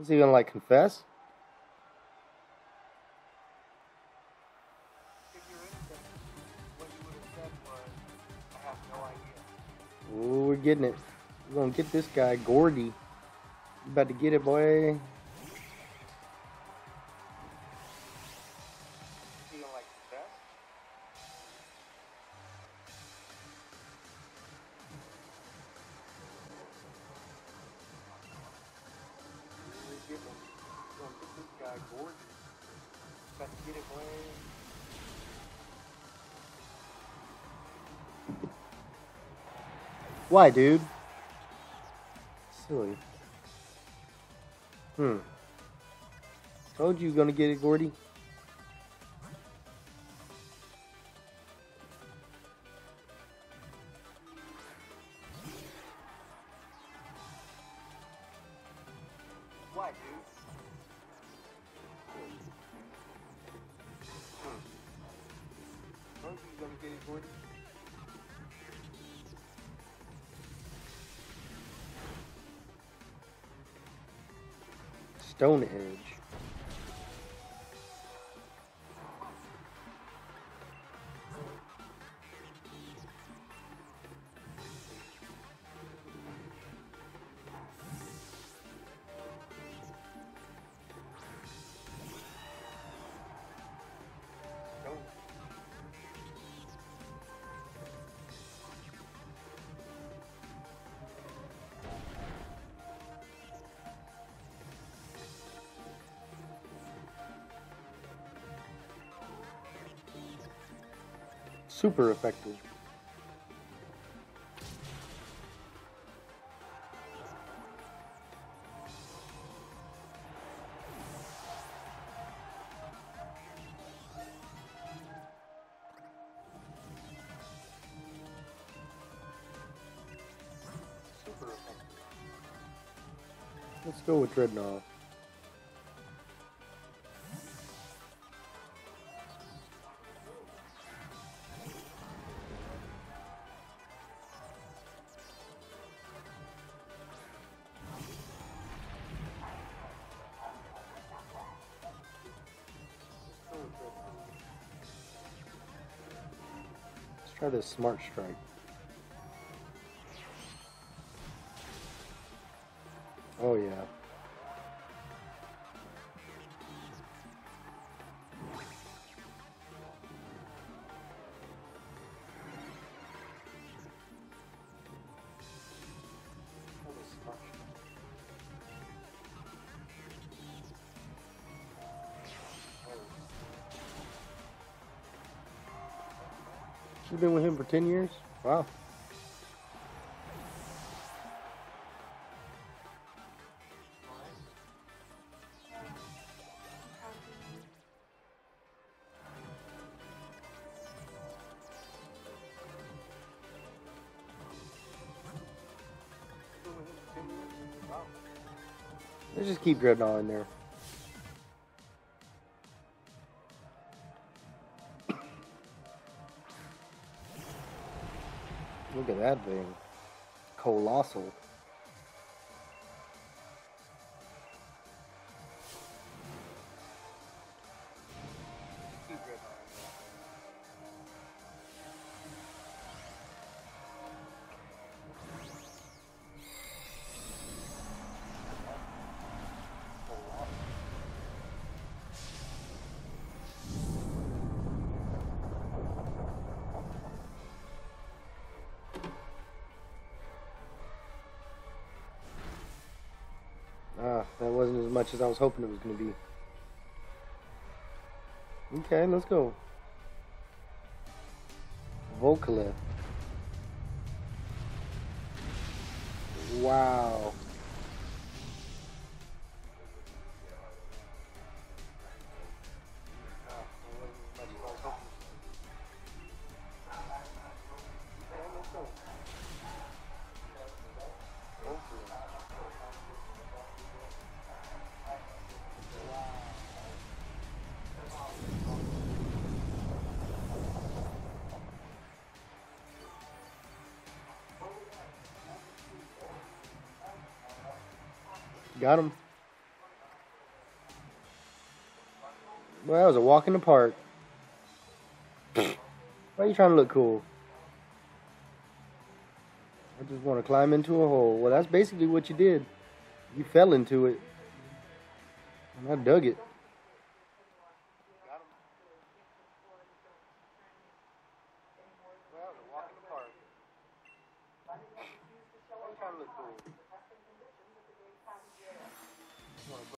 Is he gonna like confess? Ooh, we're getting it. We're gonna get this guy, Gordie. About to get it, boy. Like We're gonna get this guy, Gordon. About to get it, boy. Why, dude? Silly. Hmm. Told you you gonna get it, Gordie. Why, dude? It, Gordon. Stonehenge. Super effective. Let's go with Drednaw. Try this Smart Strike. You've been with him for 10 years? Wow. Been with him for 10 years? Wow. Let's just keep Drednaw in there. Look at that thing. Colossal. Much as I was hoping it was going to be. Okay, let's go. Volcalith. Wow. Got him. Well, that was a walk in the park. Why are you trying to look cool? I just want to climb into a hole. Well, that's basically what you did. You fell into it. And I dug it. Trying to?